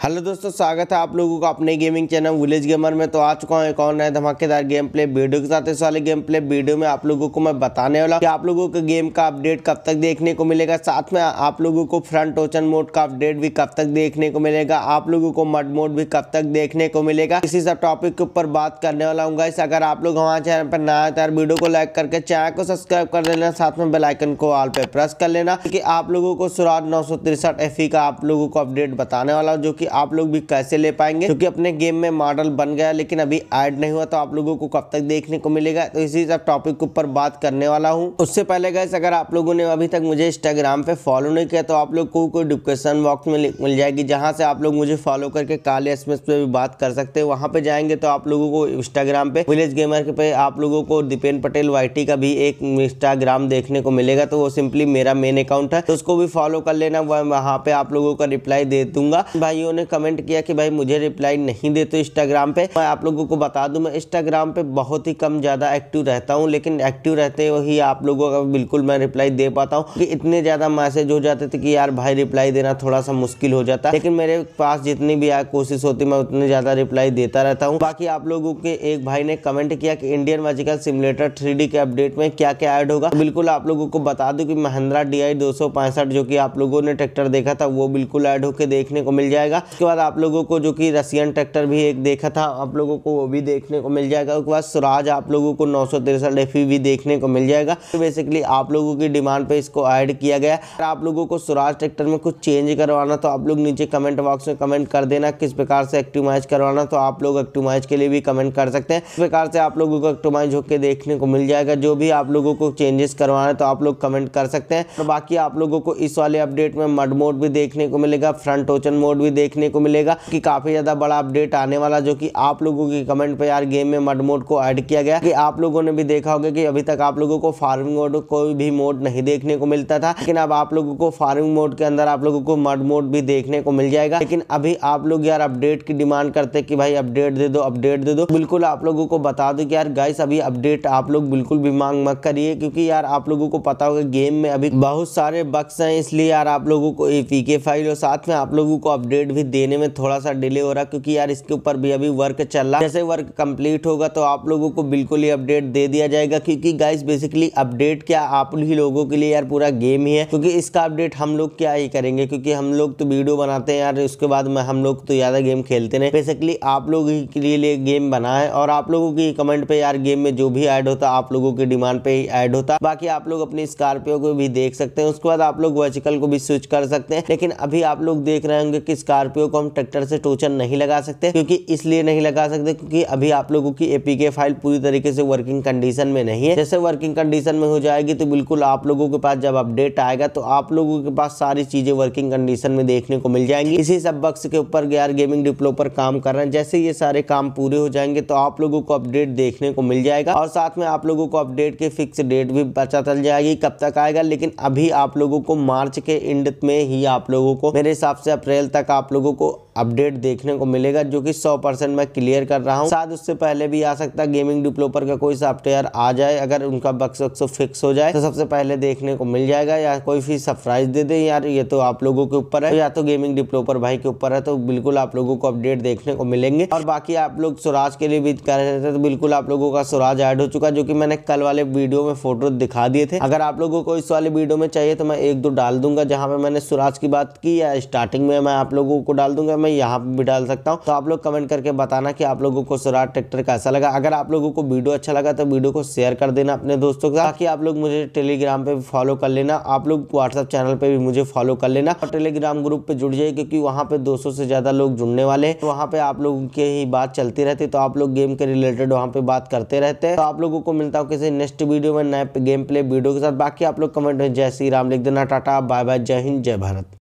Hello दोस्तों, स्वागत है आप लोगों का अपने गेमिंग चैनल विलेज गेमर में। तो आ चुका हूँ एक और नया धमाकेदार गेम प्ले वीडियो के साथ। इस वाले गेम प्ले वीडियो में आप लोगों को मैं बताने वाला कि आप लोगों के गेम का अपडेट कब तक देखने को मिलेगा। साथ में आप लोगों को फ्रंट ओचन मोड का अपडेट भी कब तक देखने को मिलेगा। आप लोगों को मड मोड भी कब तक देखने को मिलेगा। इसी सब टॉपिक के ऊपर बात करने वाला हूँ गाइस अगर आप लोग हमारे चैनल पर नया आए तो वीडियो को लाइक करके चैनल को सब्सक्राइब कर देना साथ में बेलाइकन को ऑल पे प्रेस कर लेना क्योंकि आप लोगों को सुराज नौ सौ का आप लोगों को अपडेट बताने वाला हूँ, जो की आप लोग भी कैसे ले पाएँगे? क्योंकि अपने गेम में मॉडल बन गया, लेकिन अभी ऐड नहीं हुआ तो आप लोगों को कब तक देखने को मिलेगा? तो इसी सब टॉपिक के ऊपर बात करने वाला हूँ। उससे पहले गैस अगर आप लोगों ने अभी तक मुझे इंस्टाग्राम पे फॉलो नहीं किया तो आप लोग को डिस्क्रिप्शन बॉक्स में मिल जाएगी, जहाँ से आप लोग मुझे फॉलो करके काले एस पे भी बात कर सकते हैं। वहाँ पे जाएँगे तो आप लोगों को इंस्टाग्राम पे विलेज गेमर के पे आप लोगों को दीपेन पटेल वाई का भी एक इंस्टाग्राम देखने को मिलेगा। तो वो सिंपली मेरा मेन अकाउंट है तो उसको भी फॉलो कर लेना, वहाँ पे आप लोगों का रिप्लाई दे दूँगा। भाइयों ने कमेंट किया कि भाई मुझे रिप्लाई नहीं देते इंस्टाग्राम पे। मैं आप लोगों को बता दूँ, मैं इंस्टाग्राम पे बहुत ही कम ज़्यादा एक्टिव रहता हूँ, लेकिन एक्टिव रहते ही आप लोगों का बिल्कुल मैं रिप्लाई दे पाता हूँ कि इतने ज़्यादा मैसेज हो जाते थे कि यार भाई रिप्लाई देना थोड़ा सा मुश्किल हो जाता। है लेकिन मेरे पास जितनी भी कोशिश होती, मैं उतनी ज़्यादा रिप्लाई देता रहता हूँ। बाकी आप लोगों के एक भाई ने कमेंट किया कि इंडियन मैजिकल सिमुलेटर थ्री के अपडेट में क्या क्या ऐड होगा। बिल्कुल आप लोगों को बता दू की महिंद्रा डी आई जो की आप लोगों ने ट्रैक्टर देखा था, वो बिल्कुल ऐड होकर देखने को मिल जाएगा। उसके बाद आप लोगों को जो की रसियन ट्रैक्टर भी एक देखा था, आप लोगों को वो भी देखने को मिल जाएगा। उसके बाद स्वराज आप लोगों को नौ सौ भी देखने को मिल जाएगा। तो बेसिकली आप लोगों की डिमांड पे इसको ऐड किया गया। आप लोगों को स्वराज ट्रैक्टर में कुछ चेंज करवाना तो आप लोग नीचे कमेंट बॉक्स में कमेंट कर देना, किस प्रकार से एक्टिमाइज करवाना तो आप लोग एक्टिमाइज के लिए भी कमेंट कर सकते हैं। इस प्रकार से आप लोगों को एक्टिमाइज होकर देखने को मिल जाएगा। जो भी आप लोगों को चेंजेस करवाना है तो आप लोग कमेंट कर सकते हैं। और बाकी आप लोगों को इस वाले अपडेट में मड मोड भी देखने को मिलेगा फ्रंट ओचन मोड भी देखने को मिलेगा कि काफ़ी ज़्यादा बड़ा अपडेट आने वाला जो कि आप लोगों की कमेंट पे यार गेम में मड मोड को ऐड किया गया। कि आप लोगों ने भी देखा होगा कि अभी तक आप लोगों को फ़ार्मिंग मोड कोई भी मोड नहीं देखने को मिलता था। लेकिन अब आप लोगों को फ़ार्मिंग मोड के अंदर आप लोगों को मड मोड भी देखने को मिल जाएगा। लेकिन अभी आप लोग यार अपडेट की डिमांड करते कि भाई अपडेट दे दो अपडेट दे दो। बिल्कुल आप लोगों को बता दो यार गाइस अभी अपडेट आप लोग बिल्कुल भी मांग मत करिए। क्योंकि यार आप लोगों को पता होगा गेम में अभी बहुत सारे बक्स हैं। इसलिए यार आप लोगों को एपीके फ़ाइल और साथ में आप लोगों को अपडेट भी देने में थोड़ा सा डिले हो रहा क्योंकि यार इसके ऊपर भी अभी वर्क चल रहा जैसे वर्क कंप्लीट होगा तो आप लोगों को बिल्कुल ही अपडेट दे दिया जाएगा क्योंकि गाइस बेसिकली अपडेट क्या आप ही लोगों के लिए यार पूरा गेम ही है। क्योंकि इसका अपडेट हम लोग क्या ही करेंगे? क्योंकि हम लोग तो वीडियो बनाते हैं यार, उसके बाद हम लोग तो ज़्यादा गेम खेलते नहीं। बेसिकली आप लोग ही के लिए गेम बना है और आप लोगों की कमेंट पे यार गेम में जो भी ऐड होता, आप लोगों की डिमांड पे ही ऐड होता। बाकी आप लोग अपनी स्कॉर्पियो को भी देख सकते हैं। उसके बाद आप लोग वर्चिकल को भी स्विच कर सकते हैं। लेकिन अभी आप लोग देख रहे होंगे कि स्कॉर्पियो को हम ट्रैक्टर से टोचन नहीं लगा सकते, क्योंकि इसलिए नहीं लगा सकते क्योंकि अभी आप लोगों की एपीके फ़ाइल पूरी तरीके से वर्किंग कंडीशन में नहीं है। जैसे वर्किंग कंडीशन में हो जाएगी तो बिल्कुल आप लोगों के पास जब अपडेट आएगा तो आप लोगों के पास सारी चीज़ें वर्किंग कंडीशन में देखने को मिल जाएँगी। इसी सब बक्स के ऊपर गैर गेमिंग डिप्लोपर काम कर रहे हैं। जैसे ये सारे काम पूरे हो जाएँगे तो आप लोगों को अपडेट देखने को मिल जाएगा और साथ में आप लोगों को अपडेट के फिक्स डेट भी पता चल जाएगी कब तक आएगा। लेकिन अभी आप लोगों को मार्च के एंड में ही आप लोगों को, मेरे हिसाब से अप्रैल तक आप लोगों को अपडेट देखने को मिलेगा, जो कि 100 परसेंट मैं क्लियर कर रहा हूँ। शायद उससे पहले भी आ सकता है, गेमिंग डिप्लोपर का कोई सॉफ्टवेयर आ जाए, अगर उनका बक्स वक्स फिक्स हो जाए तो सबसे पहले देखने को मिल जाएगा, या कोई भी सरप्राइज़ दे दे, यार, ये तो आप लोगों के ऊपर है। या तो गेमिंग डिप्लोपर भाई के ऊपर है तो बिल्कुल आप लोगों को अपडेट देखने को मिलेंगे। और बाकी आप लोग स्वराज के लिए भी कह रहे थे तो बिल्कुल आप लोगों का स्वराज ऐड हो चुका जो की मैंने कल वाले वीडियो में फ़ोटो दिखा दिए थे। अगर आप लोगों को इस वाले वीडियो में चाहिए तो मैं एक दो डाल दूँगा, जहाँ पे मैंने स्वराज की बात की, या स्टार्टिंग में मैं आप लोगों को डाल दूँगा, मैं यहाँ पे भी डाल सकता हूँ। तो आप लोग कमेंट करके बताना कि आप लोगों को स्वराज ट्रैक्टर कैसा लगा। अगर आप लोगों को वीडियो अच्छा लगा तो वीडियो को शेयर कर देना अपने दोस्तों के साथ, ताकि आप लोग मुझे टेलीग्राम पे फॉलो कर लेना। आप लोग व्हाट्सअप चैनल पे भी मुझे फॉलो कर लेना। और टेलीग्राम ग्रुप पे जुड़ जाइए, क्योंकि वहाँ पे 200 से ज़्यादा लोग जुड़ने वाले हैं। तो वहाँ पे आप लोगों की ही बात चलती रहती तो आप लोग गेम के रिलेटेड वहाँ पे बात करते रहते हैं। तो आप लोगों को मिलता हूँ किसी नेक्स्ट वीडियो में नए गेम प्ले वीडियो के साथ। बाकी आप लोग कमेंट में जय श्री राम लिख देना। टाटा बाय बाय जय हिंद, जय भारत।